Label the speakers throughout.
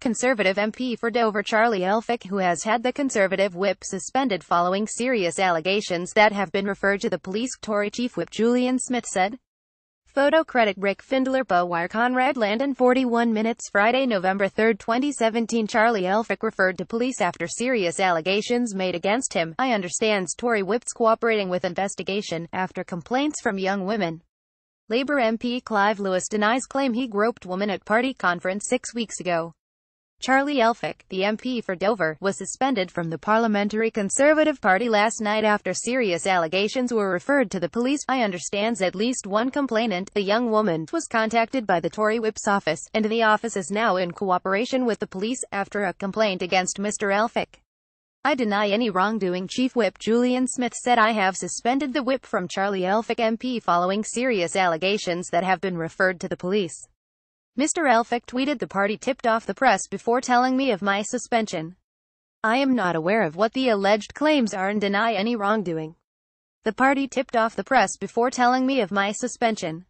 Speaker 1: Conservative MP for Dover Charlie Elphicke who has had the Conservative whip suspended following serious allegations that have been referred to the police, Tory Chief Whip Julian Smith said. Photo credit Rick Findler Wire Conrad Landin 41 minutes Friday, November 3, 2017 Charlie Elphicke referred to police after serious allegations made against him. I understands Tory whips cooperating with investigation after complaints from young women. Labour MP Clive Lewis denies claim he groped woman at party conference six weeks ago. Charlie Elphicke, the MP for Dover, was suspended from the Parliamentary Conservative Party last night after serious allegations were referred to the police. I understands at least one complainant, a young woman, was contacted by the Tory whip's office, and the office is now in cooperation with the police after a complaint against Mr. Elphicke. I deny any wrongdoing, Chief Whip Julian Smith said I have suspended the whip from Charlie Elphicke MP following serious allegations that have been referred to the police. Mr. Elphicke tweeted the party tipped off the press before telling me of my suspension. I am not aware of what the alleged claims are and deny any wrongdoing. The party tipped off the press before telling me of my suspension.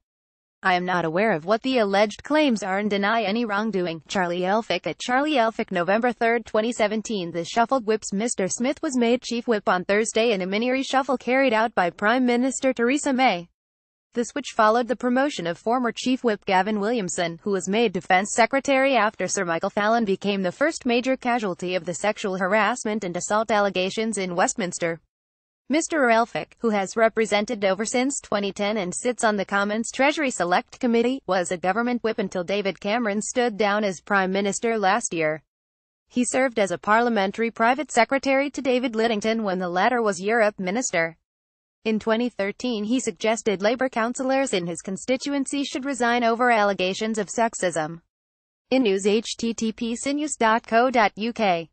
Speaker 1: I am not aware of what the alleged claims are and deny any wrongdoing. Charlie Elphicke at Charlie Elphicke November 3, 2017 The shuffled whips Mr. Smith was made chief whip on Thursday in a mini reshuffle carried out by Prime Minister Theresa May. The switch followed the promotion of former Chief Whip Gavin Williamson, who was made Defence Secretary after Sir Michael Fallon became the first major casualty of the sexual harassment and assault allegations in Westminster. Mr. Elphicke, who has represented Dover since 2010 and sits on the Commons Treasury Select Committee, was a government whip until David Cameron stood down as Prime Minister last year. He served as a parliamentary private secretary to David Lidington when the latter was Europe Minister. In 2013 he suggested Labour councillors in his constituency should resign over allegations of sexism. In news http sinews.co.uk